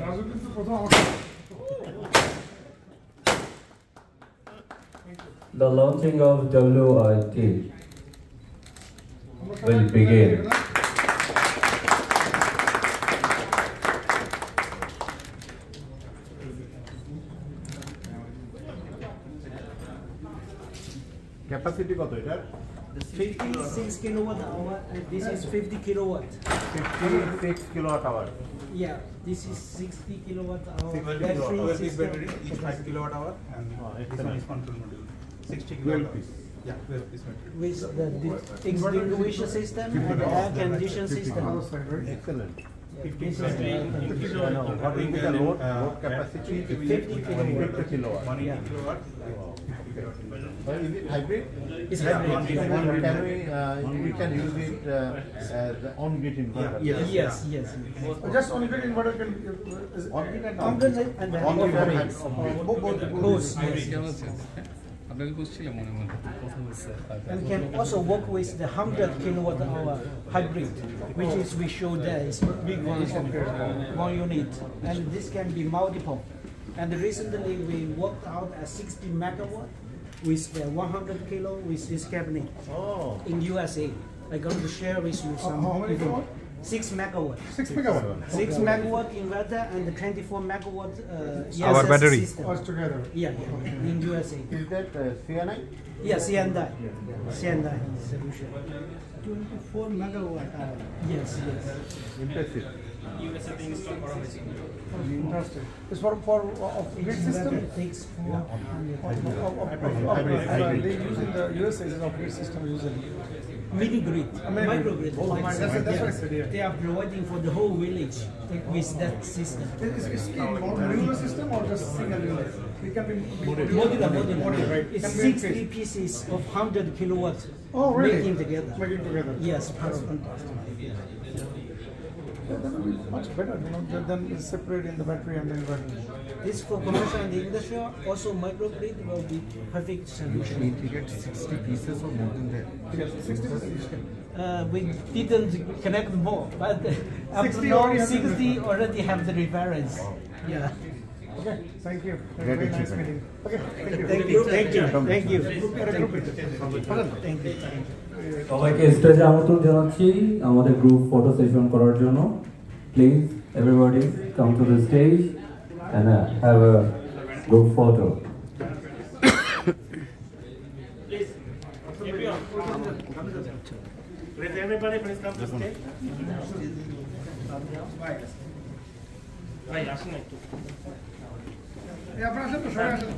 রাজু কিন্তু প্রথম আমার The launching of WIT আমরা will সবাই begin. ক্যাপাসিটি কত এটার 56 kilowatt hour and this is 50 kilowatt. 56 kilowatt hour. Yeah, this is 60 kilowatt hour. 60 battery, kilowatt hour. battery, each 5 kilowatt hour and oh, this one is control module. 60 kilowatt hour. Yeah, with the extinguisher system and air condition system. Excellent. 50 kilowatt. What is the load, load capacity? 50 kilowatt. 50 kilowatt. Well, is it hybrid It's Yeah, hybrid. one can hybrid. can we uh, we can use it uh, as the on grid inverter Yeah, Yes, yes, yes. Just only the inverter can. uh, is- on grid and On grid and the on grid and hybrid. hybrid. both both Both, yes. আপনাকে খুঁজছিলাম মনে মনে কথা বলছে And can also work with the 100 kilowatt hour hybrid, which is we show there is big one, one unit, and this can be multiple. And recently we worked out a 60 megawatt with the 100 kilo with this cabinet oh in USA. I'm going to share with you some. how many info. kilowatt? Six megawatt. Six megawatt. Six megawatt inverter and the 24 megawatt uh, Our ESS battery. system. Us together. Yeah, yeah, in USA. is that uh, CNI Yeah, CNI. CNI solution. 24 megawatt hour. Yes, yes. impressive Interesting. It's for, for, uh, off grid system? It takes 400. Of- of- of- of- Hybrid, of- hybrid, uh, hybrid. They use in the USA is off grid system usually. Mini grid, mini micro grid. grid. Oh, like my- that. that's- that's Yeah. what I said, yeah. They are providing for the whole village with that system. Is, is it modular system or just single unit? It can be. Modular, modular. Modular, right? It's Can be in 60 phase. pieces of 100 kilowatt Oh, really? making together. Making together. Yes, that's fantastic. Yeah, That will be much better, you know, than- than separating the battery and the inverter. This for commercial and industrial, also microgrid will be perfect solution. integrate 60 pieces or more than that? Yes, sixty percent. Uh, we didn't connect more, but up 60 to now, already have the 60 already have the reference. Yeah. Okay, thank you. Great Very nice achievement. meeting. Okay, thank you. Thank you, thank you, thank you. Thank you. Thank you. সবাইকে স্টেজে আমন্ত্রণ জানাচ্ছি আমাদের group photo session করার জন্য please everybody come to the stage and have a group photo এই আপনার আসেন তো সবাই আসেন